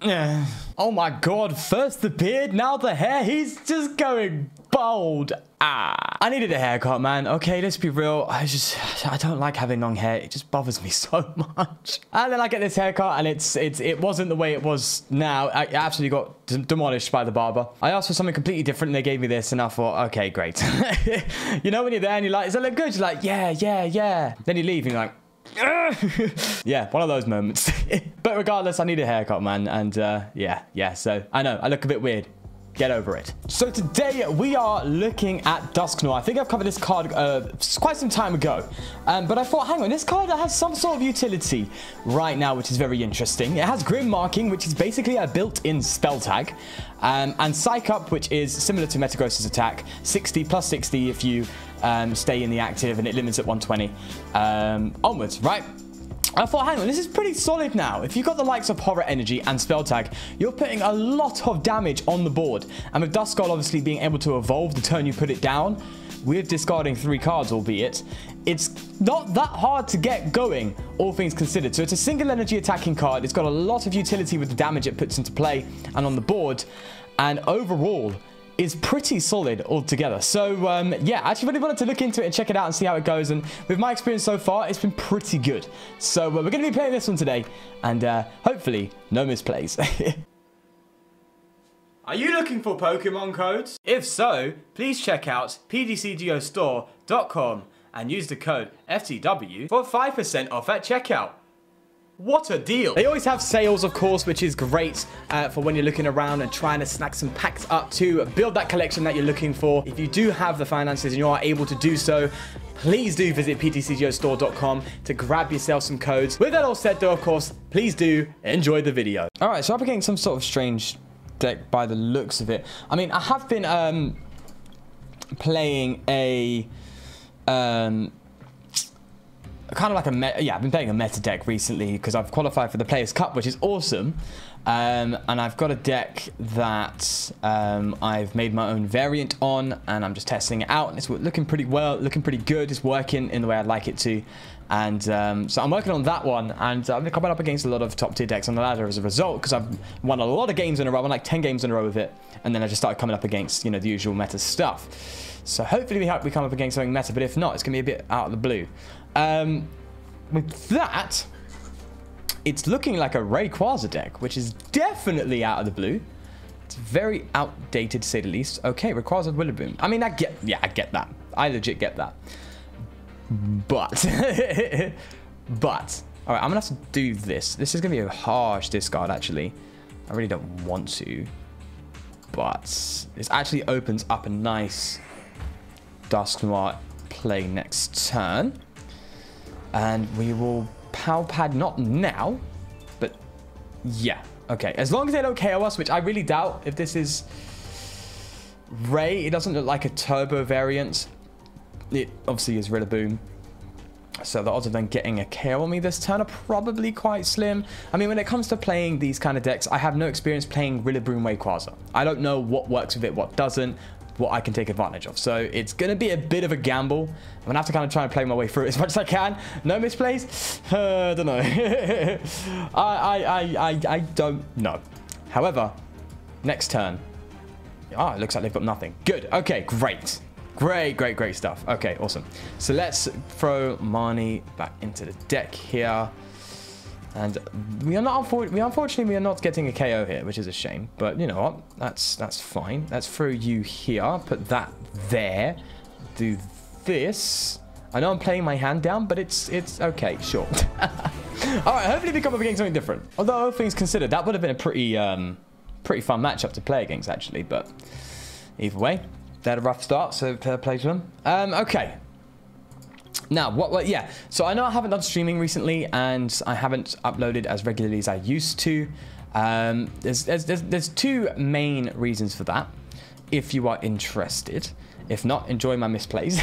Oh my god, first the beard, now the hair. He's just going bald. Ah. I needed a haircut, man. Okay, let's be real. I just, I don't like having long hair. It just bothers me so much. And then I get this haircut and it's, it's, it wasn't the way it was now. I absolutely got demolished by the barber. I asked for something completely different and they gave me this and I thought, okay, great. you know when you're there and you're like, does it look good? You're like, yeah, yeah, yeah. Then you leave and you're like, yeah, one of those moments. but regardless, I need a haircut, man. And uh, yeah, yeah. So I know I look a bit weird. Get over it. So today we are looking at Dusknoir. I think I've covered this card uh, quite some time ago. Um, but I thought, hang on, this card has some sort of utility right now, which is very interesting. It has Grim Marking, which is basically a built-in spell tag. Um, and Psych Up, which is similar to Metagross's attack. 60 plus 60 if you um, stay in the active, and it limits at 120 um, onwards, right? I thought, hang on, this is pretty solid now. If you've got the likes of Horror Energy and Spell Tag, you're putting a lot of damage on the board. And with Duskull obviously being able to evolve the turn you put it down, with discarding three cards, albeit, it's not that hard to get going, all things considered. So it's a single energy attacking card. It's got a lot of utility with the damage it puts into play and on the board. And overall, is pretty solid altogether. So um, yeah, I actually really wanted to look into it and check it out and see how it goes. And with my experience so far, it's been pretty good. So uh, we're going to be playing this one today and uh, hopefully no misplays. Are you looking for Pokemon codes? If so, please check out ptcgostore.com and use the code FTW for 5% off at checkout. What a deal. They always have sales, of course, which is great uh, for when you're looking around and trying to snack some packs up to build that collection that you're looking for. If you do have the finances and you are able to do so, please do visit ptcgostore.com to grab yourself some codes. With that all said, though, of course, please do enjoy the video. All right, so I'm getting some sort of strange deck by the looks of it. I mean, I have been um, playing a... Um, kind of like a yeah, I've been playing a meta deck recently because I've qualified for the Players Cup, which is awesome. Um, and I've got a deck that um, I've made my own variant on, and I'm just testing it out, and it's looking pretty well, looking pretty good. It's working in the way I'd like it to, and um, so I'm working on that one, and I've been coming up against a lot of top tier decks on the ladder as a result, because I've won a lot of games in a row, won like 10 games in a row with it, and then I just started coming up against, you know, the usual meta stuff. So hopefully we, we come up against something meta, but if not, it's going to be a bit out of the blue. Um, with that, it's looking like a Rayquaza deck, which is definitely out of the blue. It's very outdated, to say the least. Okay, Rayquaza Rillaboom. I mean, I get, yeah, I get that. I legit get that. But, but, all right, I'm gonna have to do this. This is gonna be a harsh discard, actually. I really don't want to, but this actually opens up a nice Dusk Dusknoir play next turn. And we will Pal Pad, not now, but yeah. Okay, as long as they don't KO us, which I really doubt if this is Ray, it doesn't look like a turbo variant. It obviously is Rillaboom. So the odds of them getting a KO on me this turn are probably quite slim. I mean, when it comes to playing these kind of decks, I have no experience playing Rillaboom Rayquaza. I don't know what works with it, what doesn't what I can take advantage of. So it's going to be a bit of a gamble. I'm going to have to kind of try and play my way through it as much as I can. No misplays? Uh, I don't know. I, I, I, I, I don't know. However, next turn. Ah, it looks like they've got nothing. Good. Okay, great. Great, great, great stuff. Okay, awesome. So let's throw Marnie back into the deck here. And we are not, we unfortunately, we are not getting a KO here, which is a shame. But you know what? That's that's fine. Let's throw you here. Put that there. Do this. I know I'm playing my hand down, but it's it's okay. Sure. All right. Hopefully, we come up against something different. Although all things considered, that would have been a pretty um pretty fun matchup to play against actually. But either way, they had a rough start, so fair play to them. Um. Okay. Now, what, what, yeah, so I know I haven't done streaming recently and I haven't uploaded as regularly as I used to. Um, there's, there's, there's, there's two main reasons for that, if you are interested. If not, enjoy my misplays.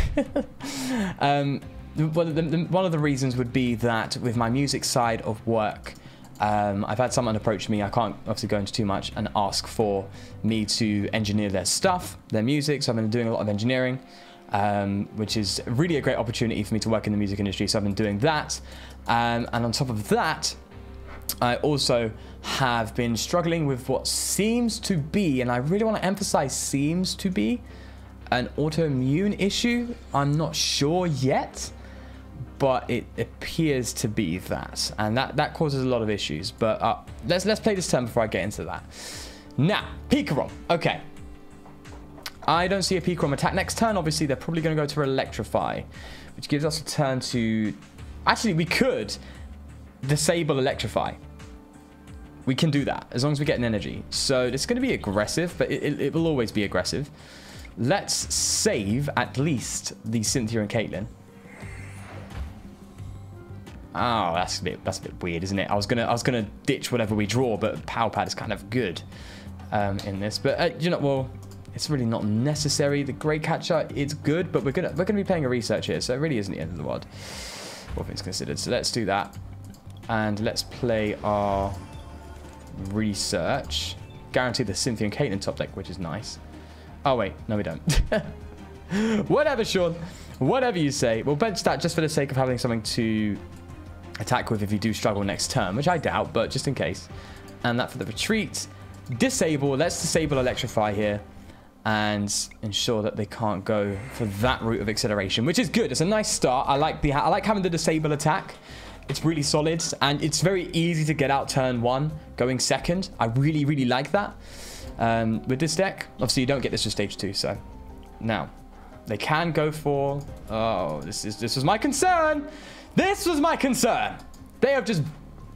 um, one, of the, one of the reasons would be that with my music side of work, um, I've had someone approach me, I can't obviously go into too much, and ask for me to engineer their stuff, their music, so I've been doing a lot of engineering um, which is really a great opportunity for me to work in the music industry. So I've been doing that. Um, and on top of that, I also have been struggling with what seems to be, and I really want to emphasize seems to be, an autoimmune issue. I'm not sure yet, but it appears to be that, and that that causes a lot of issues. But uh, let's let's play this turn before I get into that. Now, Pikarom. Okay. I don't see a Pikarom attack next turn. Obviously, they're probably going to go to Electrify, which gives us a turn to... Actually, we could disable Electrify. We can do that, as long as we get an energy. So it's going to be aggressive, but it, it, it will always be aggressive. Let's save at least the Cynthia and Caitlin. Oh, that's a bit that's a bit weird, isn't it? I was gonna I was gonna ditch whatever we draw, but Pal Pad is kind of good um, in this. But uh, you know, well, it's really not necessary. The Great Catcher is good, but we're gonna we're gonna be playing a research here, so it really isn't the end of the world. All things considered. So let's do that, and let's play our research. Guarantee the Cynthia and Caitlin top deck, which is nice. Oh wait, no we don't. Whatever, Sean. Whatever you say. We'll bench that just for the sake of having something to attack with if you do struggle next turn, which I doubt, but just in case. And that for the retreat. Disable. Let's disable Electrify here and ensure that they can't go for that route of acceleration, which is good. It's a nice start. I like the I like having the disable attack. It's really solid, and it's very easy to get out turn one going second. I really, really like that. Um, with this deck, obviously you don't get this with stage two, so now they can go for. Oh, this is this was my concern. This was my concern. They have just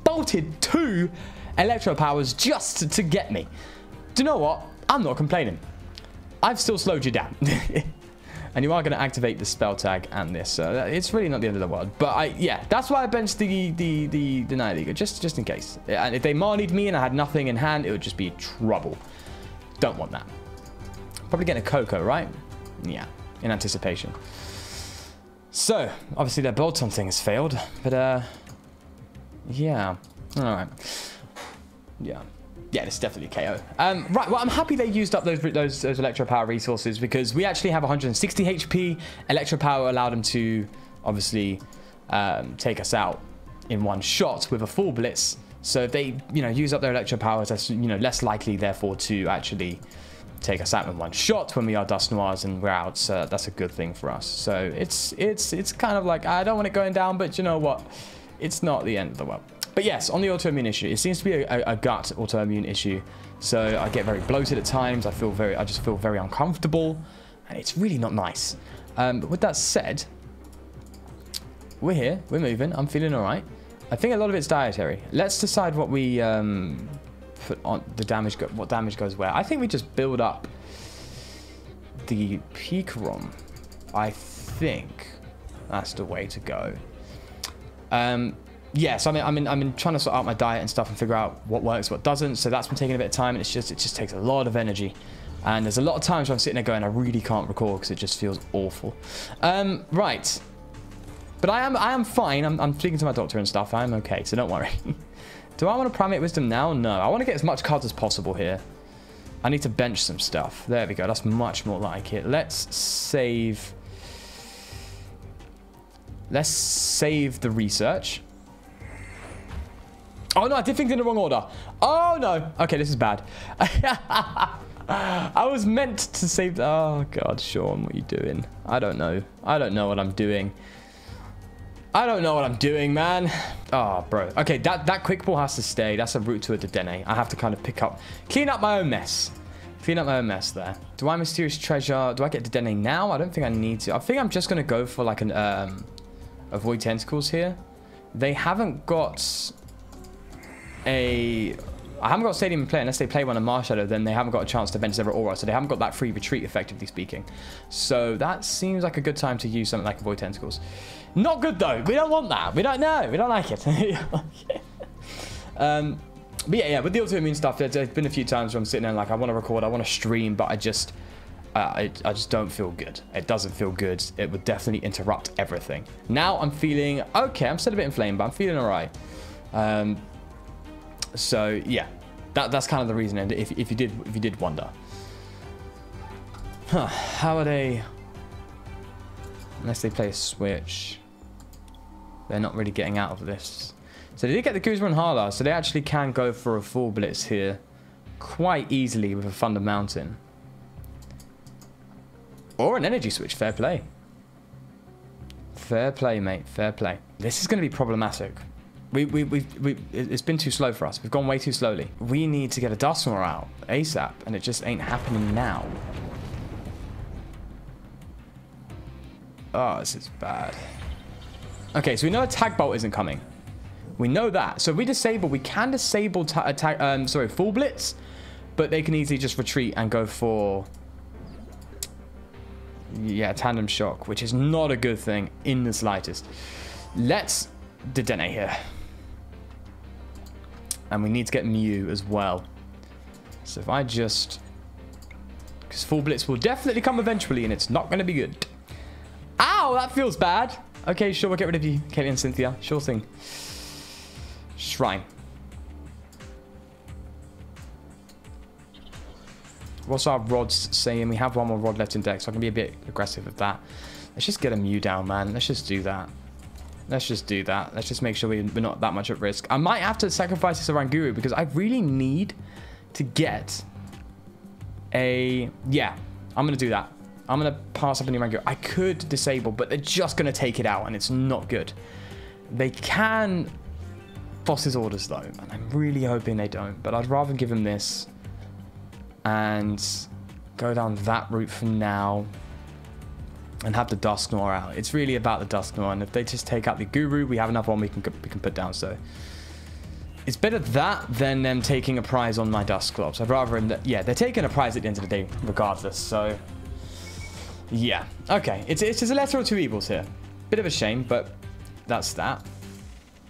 bolted two electro powers just to, to get me. Do you know what? I'm not complaining. I've still slowed you down. and you are going to activate the spell tag and this. So it's really not the end of the world. But I, yeah, that's why I benched the the the, the Nihilego, just just in case. And if they marnied me and I had nothing in hand, it would just be trouble. Don't want that. Probably getting a Koko, right? Yeah, in anticipation. So, obviously their Bolton thing has failed, but uh, yeah, all right. Yeah. Yeah, it's definitely KO. Um, right, well, I'm happy they used up those, those, those Electro Power resources because we actually have 160 HP. Electro Power allowed them to, obviously, um, take us out in one shot with a full Blitz. So if they, you know, use up their Electro Powers, that's, you know, less likely, therefore, to actually take us out in one shot when we are Dusknoirs and we're out. So that's a good thing for us. So it's, it's, it's kind of like, I don't want it going down, but you know what? It's not the end of the world. But yes, on the autoimmune issue, it seems to be a, a, a, gut autoimmune issue. So I get very bloated at times. I feel very, I just feel very uncomfortable, and it's really not nice. Um, but with that said, we're here, we're moving. I'm feeling all right. I think a lot of it's dietary. Let's decide what we um, put on the damage, what damage goes where. I think we just build up the Pikarom. I think that's the way to go. Um, yeah, so I mean, I mean, I'm trying to sort out my diet and stuff and figure out what works, what doesn't. So that's been taking a bit of time, and it's just it just takes a lot of energy. And there's a lot of times where I'm sitting there going, I really can't record because it just feels awful. Um, right, but I am I am fine. I'm, I'm speaking to my doctor and stuff. I'm okay, so don't worry. Do I want to Primate Wisdom now? No, I want to get as much cards as possible here. I need to bench some stuff. There we go. That's much more like it. Let's save. Let's save the research. Oh, no, I did things in the wrong order. Oh, no. Okay, this is bad. I was meant to save... Oh, God, Sean, what are you doing? I don't know. I don't know what I'm doing. I don't know what I'm doing, man. Oh, bro. Okay, that, that quick ball has to stay. That's a route to a Dedenne. I have to kind of pick up... Clean up my own mess. Clean up my own mess there. Do I Mysterious Treasure? Do I get Dedenne now? I don't think I need to. I think I'm just going to go for like an... Um, a Void Tentacles here. They haven't got a... I haven't got Stadium in play unless they play one of Marshadow, then they haven't got a chance to bench Zeraora, so they haven't got that free retreat, effectively speaking. So that seems like a good time to use something like a Void Tentacles. Not good, though. We don't want that. We don't know. We don't like it. um, but yeah, yeah, with the autoimmune stuff, there's, there's been a few times where I'm sitting there like, I want to record, I want to stream, but I just... Uh, I, I, just don't feel good. It doesn't feel good. It would definitely interrupt everything. Now I'm feeling okay. I'm still a bit inflamed, but I'm feeling all right. Um, so yeah, that that's kind of the reason. And if if you did if you did wonder, huh, how are they? Unless they play a switch, they're not really getting out of this. So they did get the Guzma and Hala, so they actually can go for a full blitz here quite easily with a Thunder Mountain. Or an energy switch, fair play. Fair play, mate, fair play. This is going to be problematic. We, we, we, we, it's been too slow for us. We've gone way too slowly. We need to get a Dusknoir out ASAP, and it just ain't happening now. Oh, this is bad. Okay, so we know a tag bolt isn't coming. We know that. So if we disable, we can disable attack. Um, sorry, full blitz, but they can easily just retreat and go for yeah tandem shock, which is not a good thing in the slightest. Let's detonate here, and we need to get Mew as well. So if I just because full blitz will definitely come eventually, and it's not going to be good. Ow, that feels bad. Okay, sure, we'll get rid of you, Caitlin and Cynthia. Sure thing. Shrine. What's our rods saying? We have one more rod left in deck, so I can be a bit aggressive with that. Let's just get a Mew down, man. Let's just do that. Let's just do that. Let's just make sure we're not that much at risk. I might have to sacrifice this Oranguru because I really need to get a... Yeah, I'm going to do that. I'm going to pass up a new Oranguru. I could disable, but they're just going to take it out, and it's not good. They can Boss's orders, though, and I'm really hoping they don't. But I'd rather give them this and go down that route for now and have the Dusknoir out. It's really about the Dusknoir, and if they just take out the Guru, we have another one we can we can put down. So it's better that than them taking a prize on my Dusclops. I'd rather, yeah, they're taking a prize at the end of the day, regardless. So yeah, okay, it's it's just a lesser of two evils here. Bit of a shame, but that's that.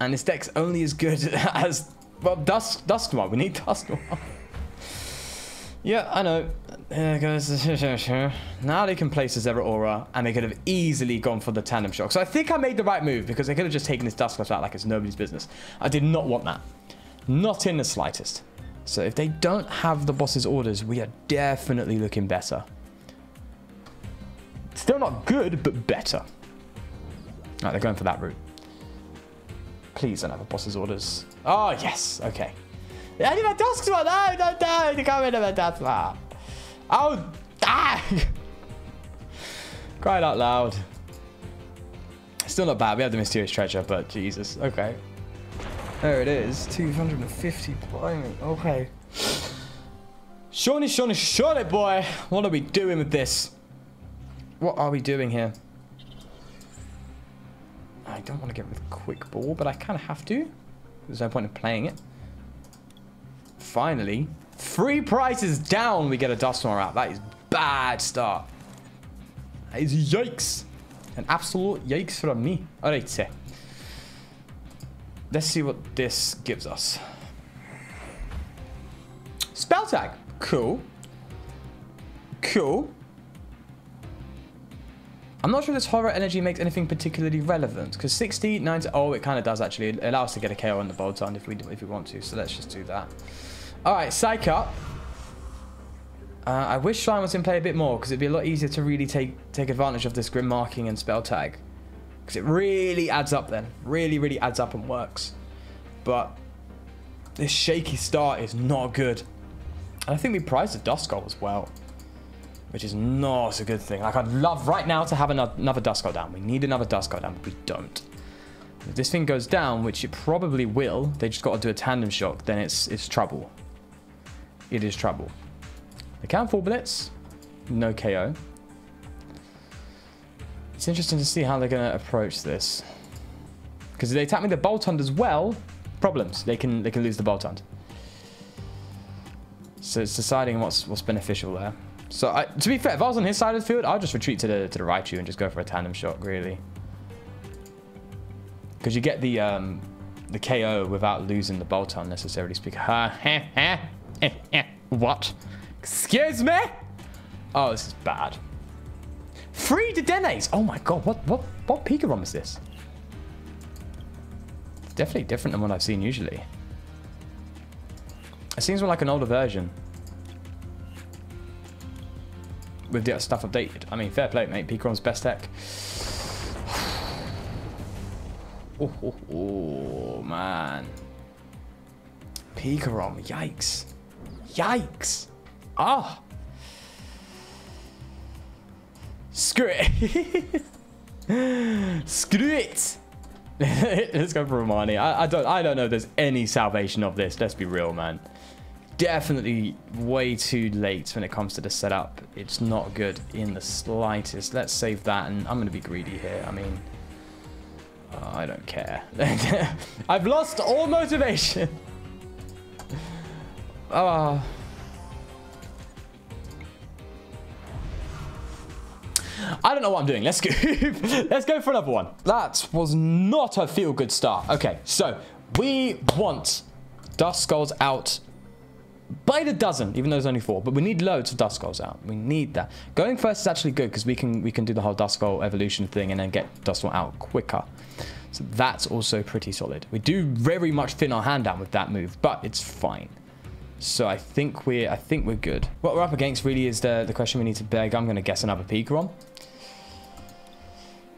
And this deck's only as good as, well, Dusk, Dusknoir. We need Dusknoir. yeah, I know. There goes Now they can place a Aura, and they could have easily gone for the Tandem Shock. So I think I made the right move, because they could have just taken this Dusclops out like it's nobody's business. I did not want that. Not in the slightest. So if they don't have the boss's orders, we are definitely looking better. Still not good, but better. Alright, they're going for that route. Please don't have a boss's orders. Oh, yes. Okay. Ja, nie ma Dusknoir! No, no, no! Can't of a Dusknoir! Oh, ah! Cried out loud. Still not bad. We have the mysterious treasure, but Jesus. Okay. There it is. 250 blimey. Okay. Shawnee, Shawnee, Shawnee, boy. What are we doing with this? What are we doing here? I don't want to get rid with quick ball, but I kind of have to. There's no point in playing it. Finally, three prices down, we get a Dusknoir out. That is bad start. That is yikes. An absolute yikes from me. Alright, so. Let's see what this gives us. Spell tag. Cool. Cool. I'm not sure this horror energy makes anything particularly relevant because 60, 90, oh, it kind of does actually. It allows us to get a KO on the Boltund if we if we want to. So let's just do that. All right, Psych up. Uh, I wish Shrine was in play a bit more because it'd be a lot easier to really take take advantage of this Grim Marking and Spell Tag. Because it really adds up then. Really, really adds up and works. But this shaky start is not good. And I think we prized a Duskull as well which is not a good thing. Like, I'd love right now to have another, another Duskull down. We need another Duskull down, but we don't. If this thing goes down, which it probably will, they just got to do a tandem shock, then it's it's trouble. It is trouble. They can full blitz, no KO. It's interesting to see how they're going to approach this. Because if they attack me the Boltund as well, problems. They can they can lose the Boltund. So it's deciding what's what's beneficial there. So I, to be fair, if I was on his side of the field, I'd just retreat to the to the Raichu and just go for a tandem shot, really. Because you get the um, the KO without losing the Boltund necessarily speaking. what? Excuse me? Oh, this is bad. Three Dedennes! Oh my god, what what what Pika is this? Definitely different than what I've seen usually. It seems more like an older version with the stuff updated. I mean, fair play, mate. Pikarom's best tech. Oh, oh, oh man. Pikarom, yikes. Yikes. Ah. Screw it. Screw it. Let's go for Romani. I, I don't I don't know if there's any salvation of this. Let's be real, man. Definitely way too late when it comes to the setup. It's not good in the slightest. Let's save that, and I'm going to be greedy here. I mean, uh, I don't care. I've lost all motivation. Oh. I don't know what I'm doing. Let's go. Let's go for another one. That was not a feel-good start. Okay, so we want Duskulls out by the dozen, even though there's only four. But we need loads of Duskulls out. We need that. Going first is actually good because we can we can do the whole Duskull evolution thing and then get dust Duskull out quicker. So that's also pretty solid. We do very much thin our hand down with that move, but it's fine. So I think we're I think we're good. What we're up against really is the, the question we need to beg. I'm going to guess another Pikarom.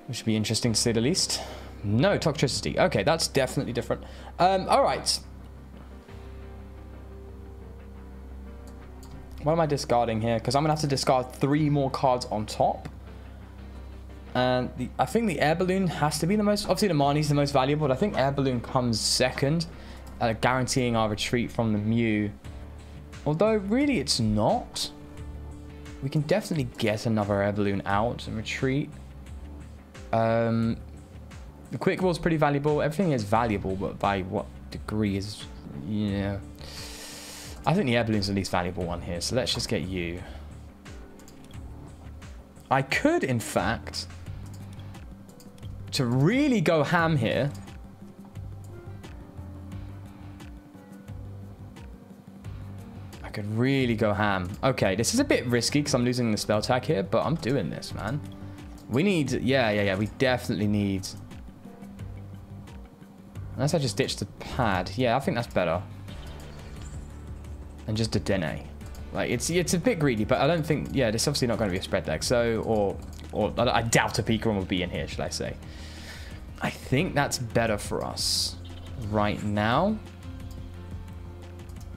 Which should be interesting to say the least. No, Toxtricity. Okay, that's definitely different. Um, all right. What am I discarding here? Because I'm going to have to discard three more cards on top. And the, I think the air balloon has to be the most... Obviously, the Marnie's the most valuable. But I think air balloon comes second. Uh, guaranteeing our retreat from the Mew. Although, really, it's not. We can definitely get another air balloon out and retreat. Um, the quick ball is pretty valuable. Everything is valuable, but by what degree is... Yeah... I think the air balloon's the least valuable one here, so let's just get you. I could, in fact, to really go ham here, could really go ham. Okay, this is a bit risky because I'm losing the spell tag here, but I'm doing this, man. We need, yeah, yeah, yeah, we definitely need... Unless I just ditch the pad. Yeah, I think that's better and just a Dene. Like it's it's a bit greedy, but I don't think yeah, this obviously not going to be a spread deck. So or or I doubt a Pikarom will be in here, should I say? I think that's better for us right now.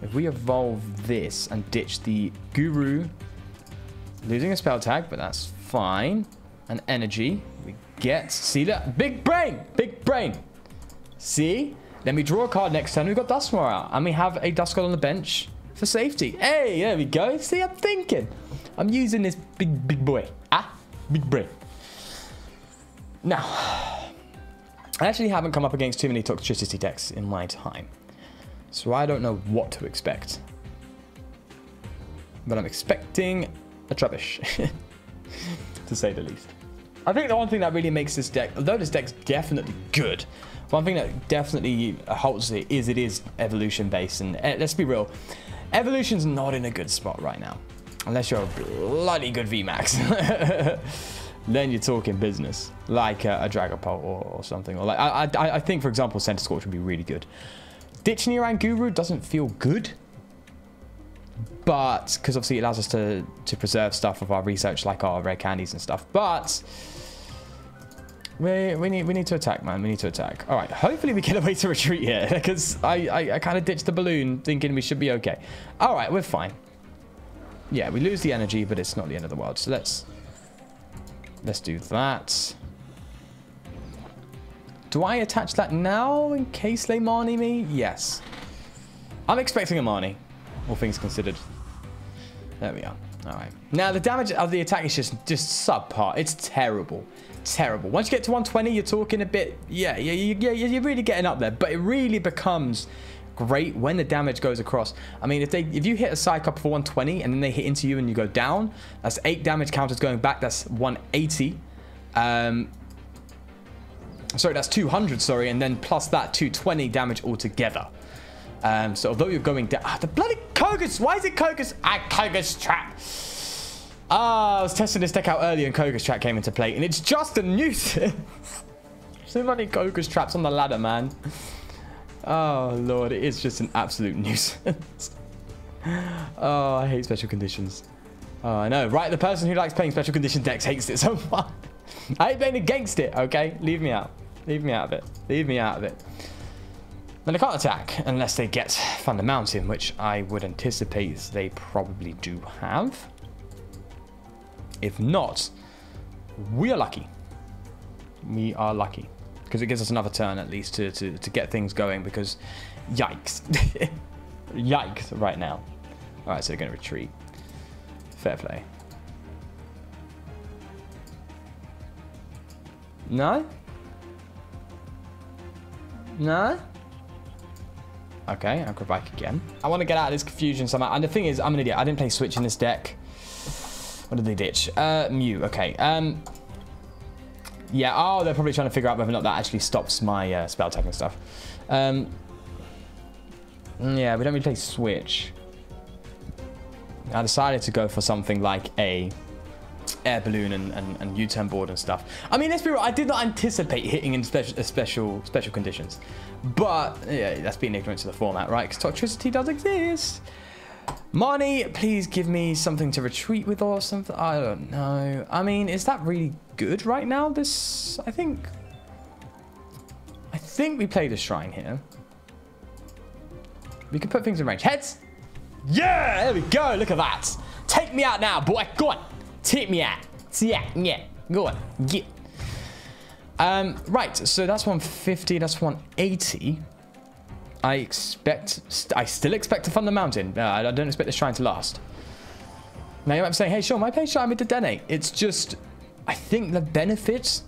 If we evolve this and ditch the Guru, losing a spell tag, but that's fine. And energy, we get see that big brain, big brain. See? Then we draw a card next turn. We've got Dusknoir out, and we have a Duskull on the bench for safety. Hey, there we go. See, I'm thinking. I'm using this big, big boy. Ah, big brain. Now, I actually haven't come up against too many Toxtricity decks in my time. So I don't know what to expect. But I'm expecting a Trubbish, to say the least. I think the one thing that really makes this deck, although this deck's definitely good, one thing that definitely halts it is it is evolution based. And uh, let's be real, Evolution's not in a good spot right now. Unless you're a bloody good VMAX. then you're talking business. Like a, a Dragapult or, or, something. Or like I, I, I think, for example, Centiskorch would be really good. Ditching around Guru doesn't feel good. But, because obviously it allows us to, to preserve stuff of our research, like our rare candies and stuff. But, we, we need we need to attack, man. We need to attack. All right. Hopefully we get a way to retreat here because I, I, I kind of ditched the balloon thinking we should be okay. All right. We're fine. Yeah, we lose the energy, but it's not the end of the world. So let's let's do that. Do I attach that now in case they Marnie me? Yes. I'm expecting a Marnie, all things considered. There we are. All right. Now, the damage of the attack is just, just subpar. It's terrible terrible. Once you get to 120, you're talking a bit, yeah, yeah, yeah, you're really getting up there. But it really becomes great when the damage goes across. I mean, if they if you hit a Psych Up for 120 and then they hit into you and you go down, that's eight damage counters going back. That's 180. Um, sorry, that's 200. Sorry, and then plus that 220 damage altogether. Um, so although you're going down, ah, the bloody Koga's. Why is it Koga's? Ah, Koga's trap. Ah, I was testing this deck out earlier and Koga's trap came into play, and it's just a nuisance. so many Koga's traps on the ladder, man. Oh, Lord, it is just an absolute nuisance. oh, I hate special conditions. Oh, I know, right? The person who likes playing special condition decks hates it so much. I ain't playing against it, okay? Leave me out. Leave me out of it. Leave me out of it. Then they can't attack unless they get Thunder Mountain, which I would anticipate they probably do have. If not, we are lucky. We are lucky. Because it gives us another turn at least to, to, to get things going because yikes. yikes right now. Alright, so they're going to retreat. Fair play. No? No? Okay, acrobatic again. I want to get out of this confusion somehow. And the thing is, I'm an idiot. I didn't play Switch in this deck. What did they ditch? Uh, Mew. Okay. Um. Yeah. Oh, they're probably trying to figure out whether or not that actually stops my uh, spell attack and stuff. Um. Yeah, we don't really play Switch. I decided to go for something like a air balloon and, and, and U-turn board and stuff. I mean, let's be real, I did not anticipate hitting in special uh, special special conditions. But yeah, that's being ignorant to the format, right? Because Toxtricity does exist. Marnie, please give me something to retreat with or something. I don't know. I mean, is that really good right now? This, I think... I think we played a shrine here. We can put things in range. Heads! Yeah! There we go. Look at that. Take me out now, boy. Go on. Take me out. Yeah, yeah. Go on. Get. Um, right, so that's 150, that's 180. I expect, st I still expect to fund the mountain. Uh, I don't expect this shrine to last. Now you might be saying, hey, Sean, my play shrine with the Dene. It's just, I think the benefits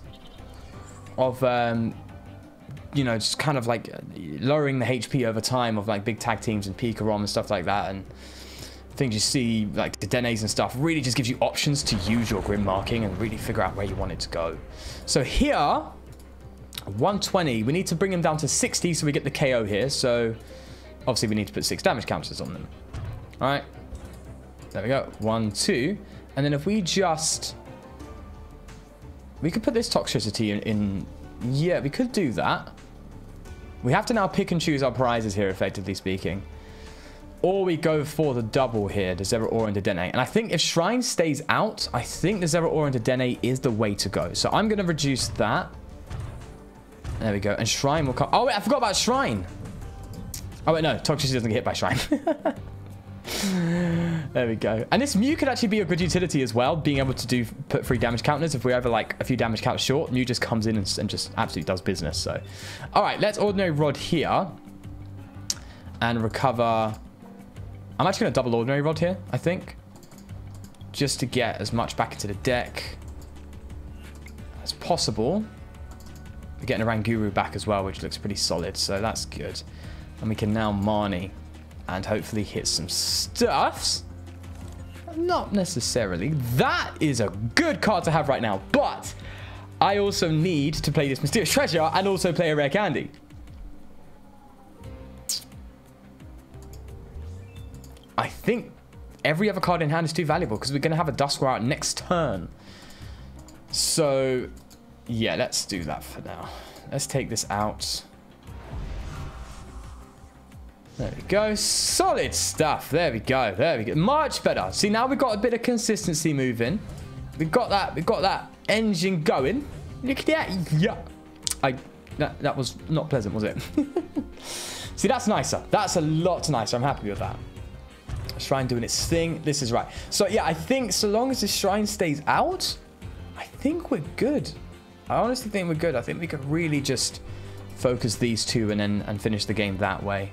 of, um, you know, just kind of like lowering the HP over time of like big tag teams and Pika Rom and stuff like that. And things you see, like the Denes and stuff, really just gives you options to use your grim marking and really figure out where you want it to go. So here, 120, we need to bring them down to 60 so we get the KO here. So obviously we need to put six damage counters on them. All right, there we go, one, two. And then if we just, we could put this Toxtricity in, in yeah, we could do that. We have to now pick and choose our prizes here, effectively speaking. Or we go for the double here, the Zeraora and the Dene. And I think if Shrine stays out, I think the Zeraora and the Dene is the way to go. So I'm going to reduce that. There we go. And Shrine will come. Oh, wait, I forgot about Shrine. Oh, wait, no. Toxtricity doesn't get hit by Shrine. there we go. And this Mew could actually be a good utility as well, being able to do put free damage counters. If we're ever like a few damage counters short, Mew just comes in and, and just absolutely does business. So, all right, let's Ordinary Rod here and recover I'm actually going to double Ordinary Rod here, I think. Just to get as much back into the deck as possible. We're getting a Ranguru back as well, which looks pretty solid, so that's good. And we can now Marnie and hopefully hit some stuffs. Not necessarily. That is a good card to have right now, but I also need to play this Mysterious Treasure and also play a Rare Candy. Think every other card in hand is too valuable because we're going to have a Duskar out next turn. So, yeah, let's do that for now. Let's take this out. There we go. Solid stuff. There we go. There we go. Much better. See, now we've got a bit of consistency moving. We've got that. We've got that engine going. Look at that. Yeah. I. That, that was not pleasant, was it? See, that's nicer. That's a lot nicer. I'm happy with that. Shrine doing its thing. This is right. So yeah, I think so long as the Shrine stays out, I think we're good. I honestly think we're good. I think we could really just focus these two and then and finish the game that way.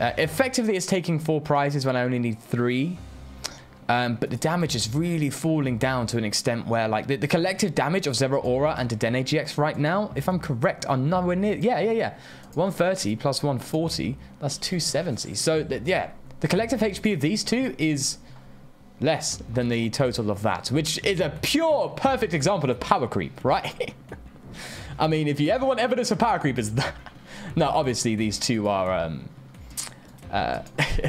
Uh, effectively, it's taking four prizes when I only need three. Um, but the damage is really falling down to an extent where, like, the, the collective damage of Zeraora and Dedenne GX right now, if I'm correct, are nowhere near... Yeah, yeah, yeah. 130 plus 140, that's 270. So, yeah, the collective HP of these two is less than the total of that, which is a pure, perfect example of power creep, right? I mean, if you ever want evidence of power creep, is that. now, obviously, these two are... Um, uh,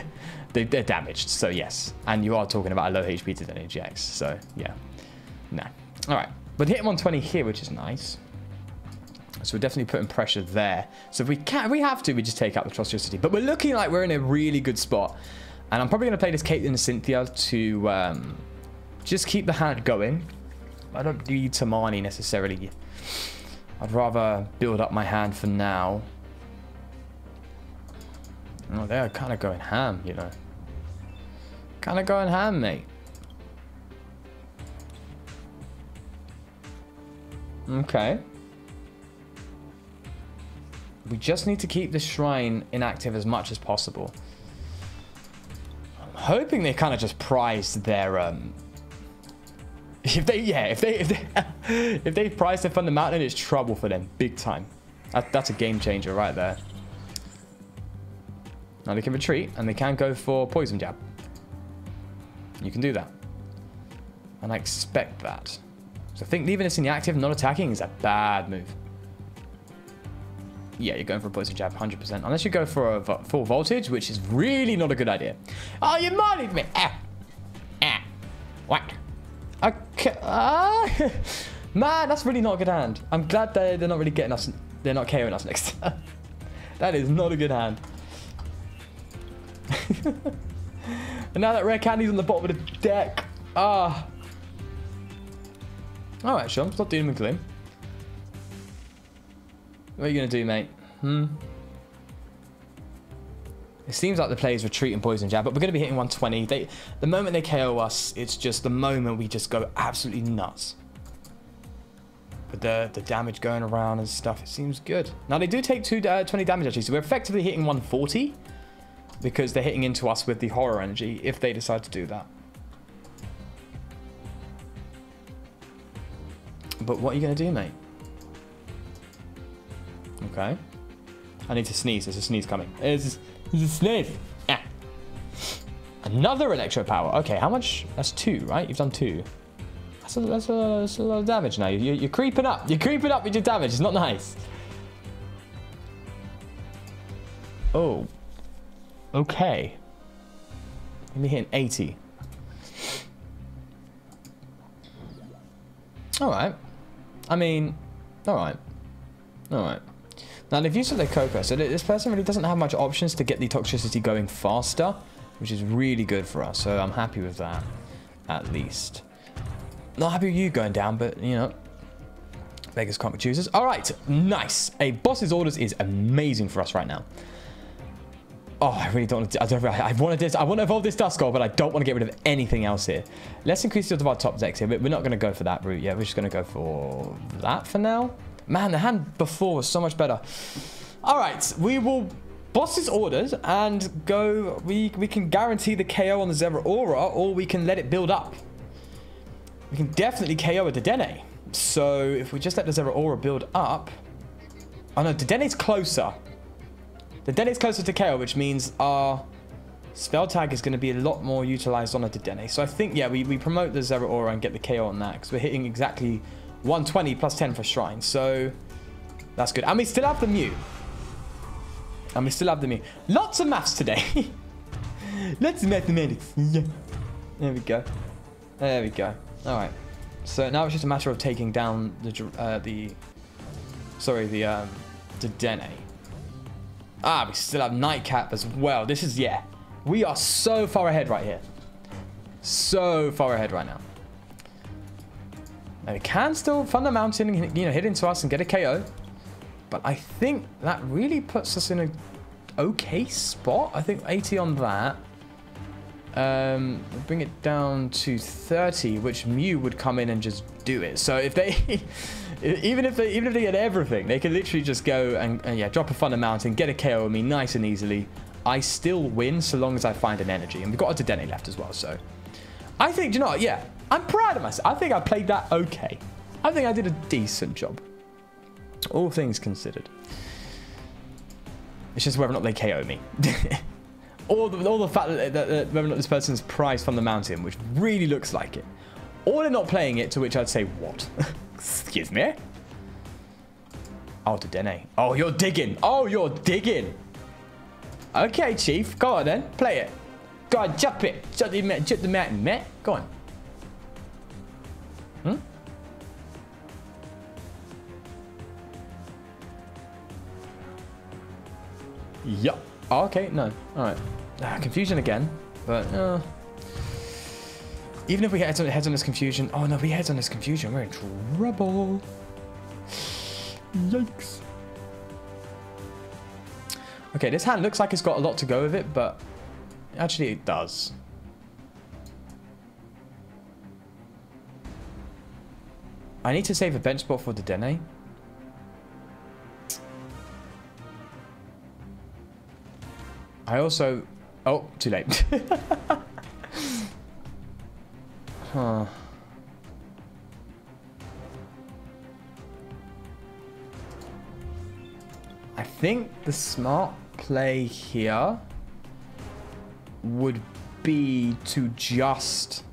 they, are damaged, so yes. And you are talking about a low HP to the GX, so yeah. Nah. All right. But hitting 120 here, which is nice. So we're definitely putting pressure there. So if we can, we have to, we just take out the Toxtricity. But we're looking like we're in a really good spot. And I'm probably going to play this Caitlin and Cynthia to um, just keep the hand going. I don't need Tamani necessarily. I'd rather build up my hand for now. Oh, they're kind of going ham, you know. Kind of going ham, mate. Okay. We just need to keep the shrine inactive as much as possible. I'm hoping they kind of just prize their um if they yeah, if they if they if they prize their Mountain, it's trouble for them. Big time. That, that's a game changer right there. Now they can retreat and they can go for poison jab. You can do that. And I expect that. So I think leaving this in the active, not attacking, is a bad move. Yeah, you're going for a poison jab, 100%. Unless you go for a full voltage, which is really not a good idea. Oh, you modded me. Ah. Ah. What? Okay. Ah. Man, that's really not a good hand. I'm glad they're, they're not really getting us. They're not KOing us next that is not a good hand. and now that rare candy's on the bottom of the deck. Ah. Alright, Sean. Stop doom and gloom. What are you going to do, mate? Hmm? It seems like the players retreat and poison jab, but we're going to be hitting 120. They, the moment they KO us, it's just the moment we just go absolutely nuts. But the, the damage going around and stuff, it seems good. Now, they do take two, uh, 20 damage, actually, so we're effectively hitting 140 because they're hitting into us with the horror energy if they decide to do that. But what are you going to do, mate? Okay. I need to sneeze. There's a sneeze coming. There's, there's a sneeze. Ah. Another electro power. Okay, how much? That's two, right? You've done two. That's a, that's a, that's a lot of damage now. You're, you're creeping up. You're creeping up with your damage. It's not nice. Oh. Okay. Let me hit an 80. All right. I mean, alright. all right. Now, they've used their Coco, so this person really doesn't have much options to get the Toxtricity going faster, which is really good for us. So I'm happy with that, at least. Not happy with you going down, but, you know, beggars can't be choosers. All right, nice. A boss's orders is amazing for us right now. Oh, I really don't want to. I don't. I want to. I want to evolve this Duskull, but I don't want to get rid of anything else here. Let's increase the odds of our top decks here. But we're not going to go for that route yet. We're just going to go for that for now. Man, the hand before was so much better. All right, we will boss his orders and go. We we can guarantee the KO on the Zeraora, or we can let it build up. We can definitely KO a Dedenne. So if we just let the Zeraora build up. Oh no, Dedenne's closer. The Dedenne is closer to KO, which means our spell tag is going to be a lot more utilized on a Dedenne. So I think, yeah, we, we promote the Zeraora and get the KO on that because we're hitting exactly 120 plus 10 for Shrine. So that's good. And we still have the Mew. And we still have the Mew. Lots of maths today. Lots of mathematics. Yeah. There we go. There we go. All right. So now it's just a matter of taking down the, uh, the sorry, the, um, Dedenne. Ah, we still have Nightcap as well. This is, yeah. We are so far ahead right here. So far ahead right now. Now, we can still fund the mountain and, you know, hit into us and get a KO. But I think that really puts us in a okay spot. I think 80 on that. Um, bring it down to 30, which Mew would come in and just do it. So if they... even if they even if they get everything, they can literally just go and, and yeah, drop a Thunder Mountain, get a KO on me nice and easily. I still win so long as I find an energy. And we've got a Dedenne left as well, so... I think, you know what? Yeah, I'm proud of myself. I think I played that okay. I think I did a decent job. All things considered. It's just whether or not they KO me. all, the, all the fact that, that, that whether or not this person's prized from the mountain, which really looks like it. Or they're not playing it, to which I'd say, what? Excuse me? Oh, Dedenne. Oh, you're digging. Oh, you're digging. Okay, Chief. Go on then. Play it. Go on, jump it. Jump the, mountain, mate. Go on. Yup. Oh, okay, no. Alright. Ah, confusion again. But, uh... Even if we heads on, heads on this confusion... Oh, no, we heads on this confusion. We're in trouble. Yikes. Okay, this hand looks like it's got a lot to go with it, but actually it does. I need to save a bench spot for the Dene. I also... Oh, too late. huh. I think the smart play here would be to just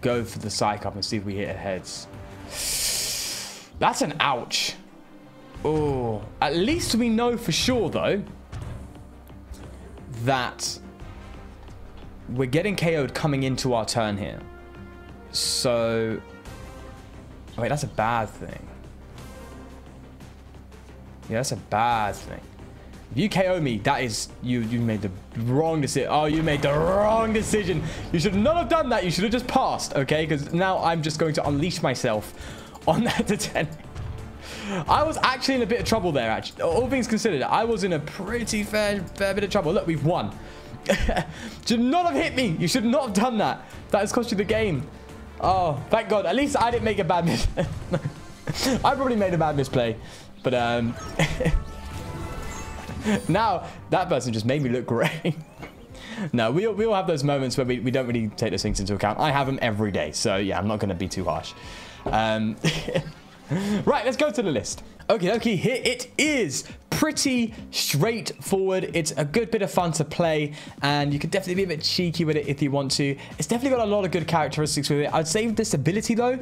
go for the psych up and see if we hit heads. That's an ouch. Oh, at least we know for sure though that we're getting KO'd coming into our turn here. So, wait, that's a bad thing. Yeah, that's a bad thing. If you KO me, that is you. You made the wrong decision. Oh, you made the wrong decision. You should not have done that. You should have just passed. Okay, because now I'm just going to unleash myself on that to. I was actually in a bit of trouble there. Actually, all things considered, I was in a pretty fair, fair bit of trouble. Look, we've won. should not have hit me. You should not have done that. That has cost you the game. Oh, thank God. At least I didn't make a bad miss. I probably made a bad misplay. But um, now that person just made me look great. no, we, we all have those moments where we, we don't really take those things into account. I have them every day. So yeah, I'm not going to be too harsh. Um, right, let's go to the list. Okay, okay, here it is. Pretty straightforward. It's a good bit of fun to play, and you can definitely be a bit cheeky with it if you want to. It's definitely got a lot of good characteristics with it. I'd say with this ability, though,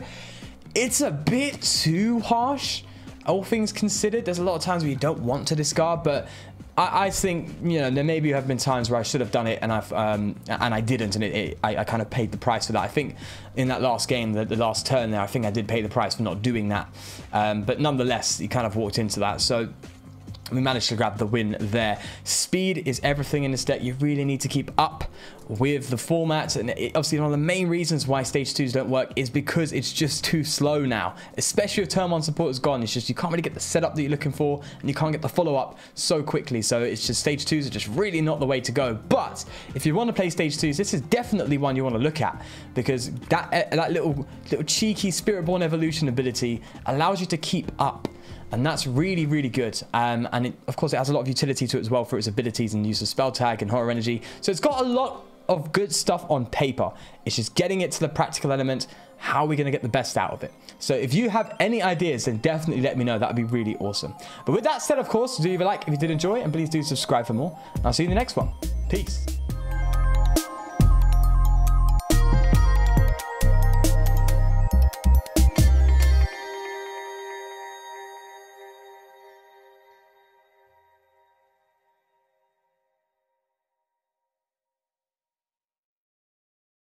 it's a bit too harsh all things considered, there's a lot of times where you don't want to discard, but I, I, think you know there maybe have been times where I should have done it and I've um, and I didn't, and it, it, I, I, kind of paid the price for that. I think in that last game, the, the, last turn there, I think I did pay the price for not doing that. Um, but nonetheless, you kind of walked into that. So we managed to grab the win there. Speed is everything in this deck. You really need to keep up with the format. And it, obviously, one of the main reasons why stage 2s don't work is because it's just too slow now. Especially if turn 1 support is gone. It's just you can't really get the setup that you're looking for. And you can't get the follow-up so quickly. So it's just stage 2s are just really not the way to go. But if you want to play stage 2s, this is definitely one you want to look at. Because that, eh, that little, little cheeky Spiritborn Evolution ability allows you to keep up and that's really, really good. Um, and it, of course, it has a lot of utility to it as well for its abilities and use of spell tag and horror energy. So it's got a lot of good stuff on paper. It's just getting it to the practical element. How are we going to get the best out of it? So if you have any ideas, then definitely let me know. That would be really awesome. But with that said, of course, do leave a like if you did enjoy, and please do subscribe for more. And I'll see you in the next one. Peace.